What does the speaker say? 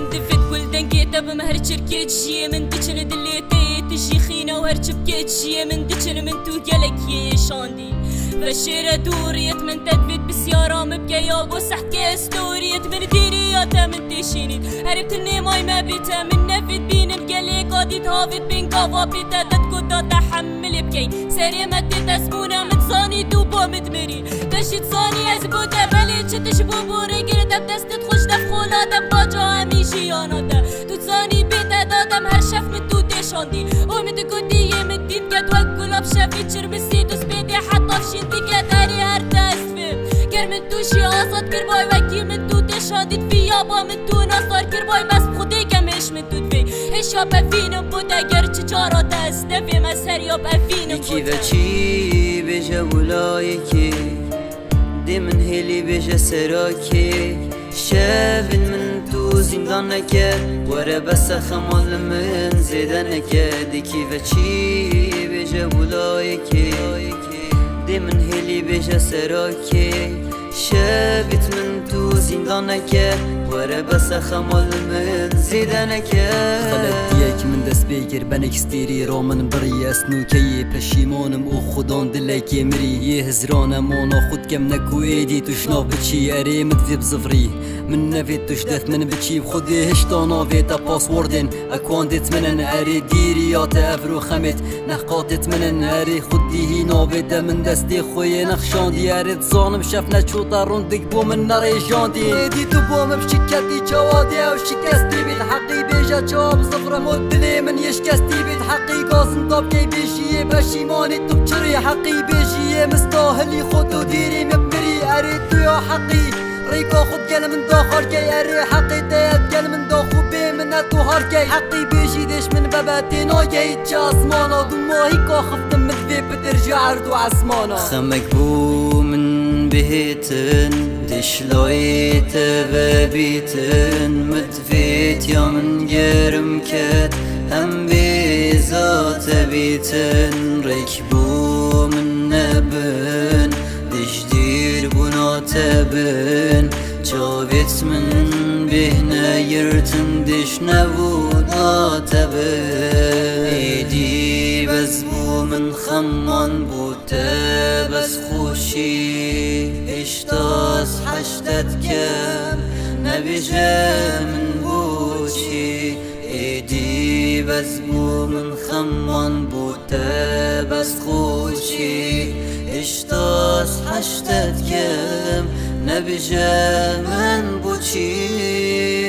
من دفت كل دنقيتا بمهر تشركيت شي من دجن دليتي تشيخينا وهر تشبكيت شي من دجن من تو يلك يا شاندي. بشيرة دوريت من تدفت بسيارة مبكى يا بو سحكي ستوريت من ديرياتا من تشينيت هربت النيماي ما بيتا من نفت بين مقلي قادي تهافت بين قافا بيتا تتكوتا تحمل بكي. سري مدي من صاني دوبا مدمري. تشي تصاني ازبوتا بلي تشتش بوبوري قرتا بدست تو تێشاندی ئۆ من شەفی چرمسی دوست بێدێ حتا شینتی کە داری هەر دەستێ گەر من تووشی ئازاد کردبای وەکی من تو تێشاندیت فیا با من تو ناسار کردبای مەس خودێکە مێش من تو دوێ هێشیا بەفینم بۆ دەگەر چ جارا دەست دەبێ مە سەریا بەفینم یکی بچی بێژە وڵایەکێ دێ من هێلی بێژە سەراکێ شەڤن من تو زیندان نەکە وەرە بەسە خەمال لە من زێدە نەکە دیکی بەچی بێژە وڵایەکێ دێ من هێلی بێژە سەراکێ شەویت من تو زیندان نەکە وەرە بەسە خەمال من زێدە نەکە خەلەتیەک من دەست بێگر بەنێکستێری ڕۆ من بڕی ئەسنوکەیە پەشیمانم و خودۆن دلێکی مری یە هزرانە مۆنۆ خودکەم نەکوێدی توشناو بچی ئەرێمت فێ بزڤری من نەوێت توش دەست من بچی خودێ هشتا ناوێتە پاسوەردن ئەکواندێت منن ئەرێ دیریاتە ئەڤرو خەمێت نەخقاتێت منن ئەرێ خودیهی ناوێتە من دەستی خۆیە نەخشاندی ئەرێت زانم شەف نەچوتە ڕوندێک بۆ من نەڕێژاندی دی تو بۆ من شکەتی چاوادێ و شکستی. بیت حەقی بێژە چاو بزفرم و دلێ بيش بید بيت حقي قاسم طب كي بيشي بشي ماني طب بیشیه حقي بيشي مستاهلي دیری ديري مبري. تو يا حقي ريكو خد گل من داخل كي. أري حقي تیت گل من داخل بي من تو هر حقي بيشي ديش دش من ببتی نایی چه آسمانا دو ماهی خفت من ذي بترجع عرض عسمانا خمك بو من بهتن ديش لایت بابيتن متفيت يا من جرم كت. هەم بێزاتە بیتن ڕێک بوو من نەبن دشدیر بووناتە بن چاوێت من بهنە یرتن دش نەبووناتە بن ئیدی بەس بوو من خەممان بووتە بەس خۆشی هێشتاس حەشتت کەم نەبێژە من بۆچی ئیدی بەس بوو من خەممان بووتە بەس خۆشی هێشتاس حەشتت کەم نەبێژە من بۆچی